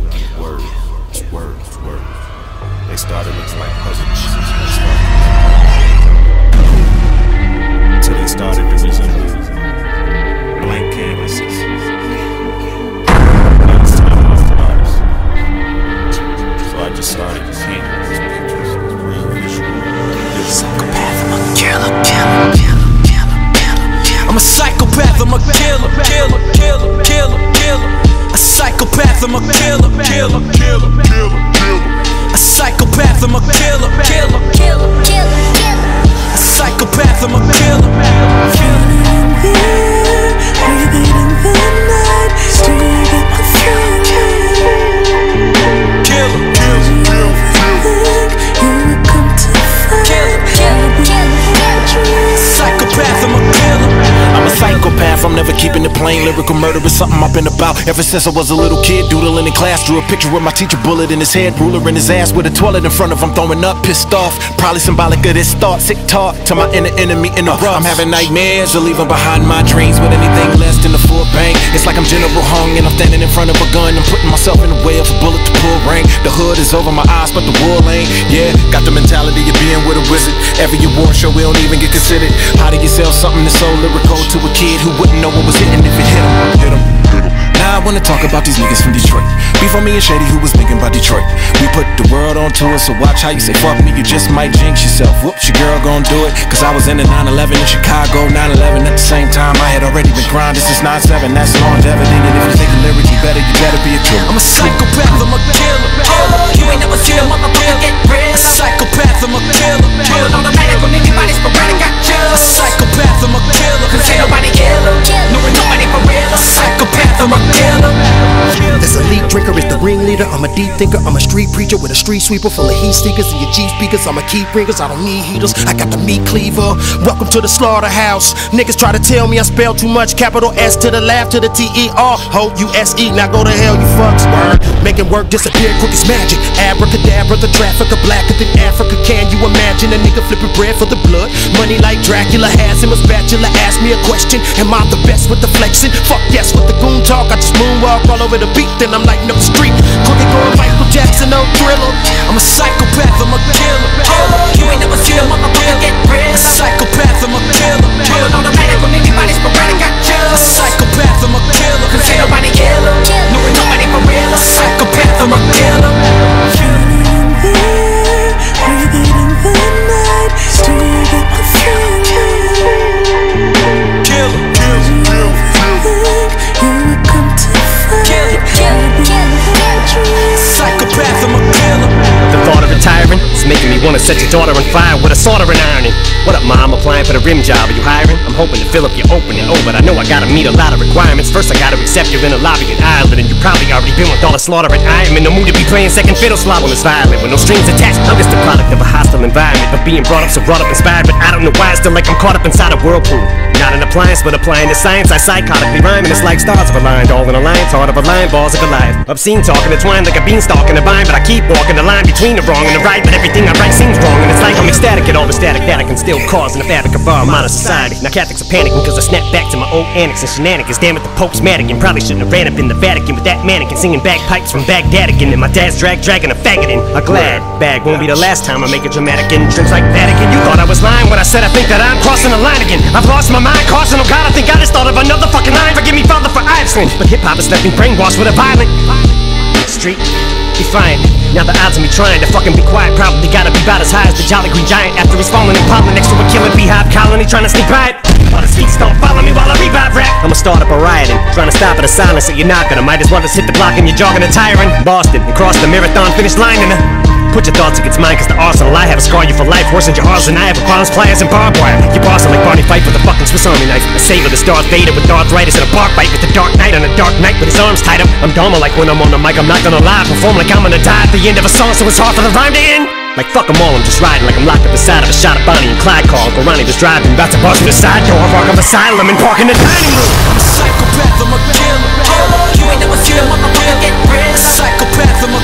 out with these. They started looking like puzzles. Till they started to I'm a killer, killer, killer, killer, killer. A psychopath, I'm a killer, killer, killer, killer, killer. A psychopath, I'm a killer. Breathing Lyrical murder is something I've been about ever since I was a little kid. Doodling in class, drew a picture with my teacher, bullet in his head, ruler in his ass, with a toilet in front of him, throwing up, pissed off. Probably symbolic of this thought, sick talk to my inner enemy in the rough. I'm having nightmares of leaving behind my dreams with anything myself in the way of a bullet to pull rank. The hood is over my eyes, but the wool ain't. Yeah, got the mentality of being with a wizard. Every award show, we don't even get considered. How do you sell something that's so lyrical to a kid who wouldn't know what was hitting if it hit him? Hit him. Now I wanna talk about these niggas from Detroit. Before me and Shady, who was thinking about Detroit. We put the world on tour, so watch how you say fuck me, you just might jinx yourself. Whoops, your girl gon' do it. Cause I was in the 9-11 in Chicago, 9-11 at the same time. I had already been grinding since 9-7, that's longevity. And if you think lyrically better, you better be a true. I'm a psychopath, I'm a killer. killer. You ain't never seen a motherfucker get real. A psychopath, I'm a killer. killer. automatic when anybody's sporadic, got ringleader. Thinker. I'm a street preacher with a street sweeper full of heat seekers and your G speakers. I'm a key bringers. I don't need heaters. I got the meat cleaver. Welcome to the slaughterhouse. Niggas try to tell me I spell too much. Capital S to the laugh to the T E R. Ho U S E. Now go to hell, you fucks. Word. Making work disappear quick as magic. Abracadabra, the trafficker blacker than Africa. Can you imagine a nigga flipping bread for the blood? Money like Dracula has him a spatula. Ask me a question. Am I the best with the flexing? Fuck yes with the goon talk. I just moonwalk all over the beat. Then I'm lighting up the street. Crooked going Michael Jackson, no thriller. I'm a set your daughter on fire with a soldering iron. What up, mom? Applying for the rim job. Are you hiring? I'm hoping to fill up your opening. Oh, but I know I gotta meet a lot of requirements. First, I gotta accept you're in a lobby in Ireland, and you probably already been with all the slaughter. slaughtering. I am in the mood to be playing second fiddle slop on this violin with no strings attached. I'm just a product of a hostile environment, but being brought up so brought up inspired. But I don't know why I still like I'm caught up inside a whirlpool. An appliance, but applying the science. I psychotically rhyme, and it's like stars have aligned, all in a line, heart of a line, balls of Goliath. Obscene talking, entwined like a beanstalk in a vine, but I keep walking the line between the wrong and the right. But everything I write seems wrong, and it's like I'm ecstatic at all the static that I can still cause in the fabric of our modern society. Now Catholics are panicking because I snap back to my old annex and shenanigans. Damn it, the Pope's Madigan probably shouldn't have ran up in the Vatican with that mannequin singing bagpipes from Baghdad again. And my dad's drag dragging a faggot in a glad bag. Won't be the last time I make a dramatic entrance like Vatican. You thought I was lying when I said I think that I'm crossing the line again. I've lost my mind, causing oh God, I think I just thought of another fucking line. Forgive me, Father, for I've sinned. But hip hop has left me brainwashed with a violent street. Defiant. Now the odds of me trying to fucking be quiet probably gotta be about as high as the Jolly Green Giant after he's falling and pollen next to a killer beehive colony trying to sneak by it. While his feet don't follow me while I revive rap. I'ma start up a rioting, trying to stop at a silence that you're not gonna. Might as well just hit the block and you're jogging a tyrant. Boston, and cross the marathon finish line in a Put your thoughts against mine, cause the arsenal I have will scar you for life. Worse than your arsenal I have with bombs, pliers, and barbed wire. Your boss are like Barney Fife with a fucking Swiss Army knife. A sailor that's Darth Vader with arthritis and a bark bite with the Dark Knight on a dark night with his arms tied up. I'm dumber like when I'm on the mic, I'm not gonna lie. Perform like I'm gonna die at the end of a song, so it's hard for the rhyme to end. Like fuck 'em all, I'm just riding like I'm locked up inside of a shot of Bonnie and Clyde car. Uncle Ronnie was driving, about to bust through the side door, walk of asylum and park in the dining room. I'm a psychopath, I'm a killer. killer. You ain't never seen a motherfucker get real. A psychopath, I'm a killer. killer. automatic